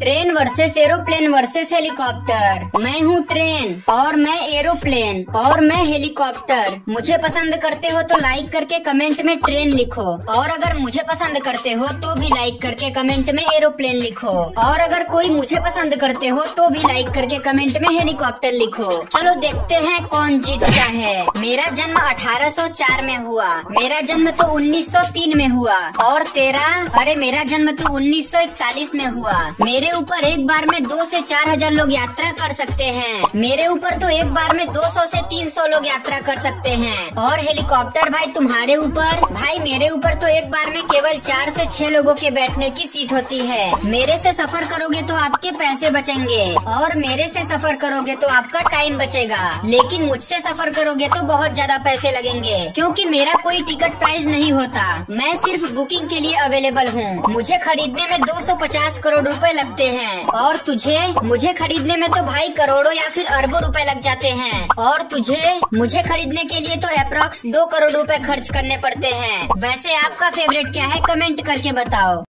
Train versus aeroplane versus helicopter. मैं हूँ train, और मैं एरोप्लेन, और मैं हेलीकॉप्टर। मुझे पसंद करते हो तो लाइक करके कमेंट में ट्रेन लिखो। और अगर मुझे पसंद करते हो तो भी लाइक करके कमेंट में एरोप्लेन लिखो। और अगर कोई मुझे पसंद करते हो तो भी लाइक करके कमेंट में हेलीकॉप्टर लिखो। चलो देखते हैं कौन जीतता है। मेरा जन्म 1804 में हुआ। मेरा जन्म तो 1903 में हुआ। और तेरा? अरे मेरा जन्म तो 1941 में हुआ। मेरे ऊपर एक बार में दो से चार हज़ार लोग यात्रा कर सकते हैं। मेरे ऊपर तो एक बार में 200 से 300 लोग यात्रा कर सकते हैं। और हेलीकॉप्टर भाई तुम्हारे ऊपर? भाई, मेरे ऊपर तो एक बार में केवल चार से छह लोगों के बैठने की सीट होती है। मेरे से सफ़र करोगे तो आपके पैसे बचेंगे। और मेरे से सफ़र करोगे तो आपका टाइम बचेगा। लेकिन मुझसे सफ़र करोगे तो बहुत ज़्यादा पैसे लगेंगे, क्योंकि मेरा कोई टिकट प्राइस नहीं होता। मैं सिर्फ़ बुकिंग के लिए अवेलेबल हूँ। मुझे खरीदने में 250 करोड़ रुपए लगते हैं। और तुझे, मुझे खरीदने में तो भाई करोड़ों या फिर अरबों रुपए लग जाते हैं। और तुझे, मुझे खरीदने के लिए तो अप्रोक्स दो करोड़ रुपए खर्च करने पड़ते हैं। वैसे आपका फेवरेट क्या है? कमेंट करके बताओ।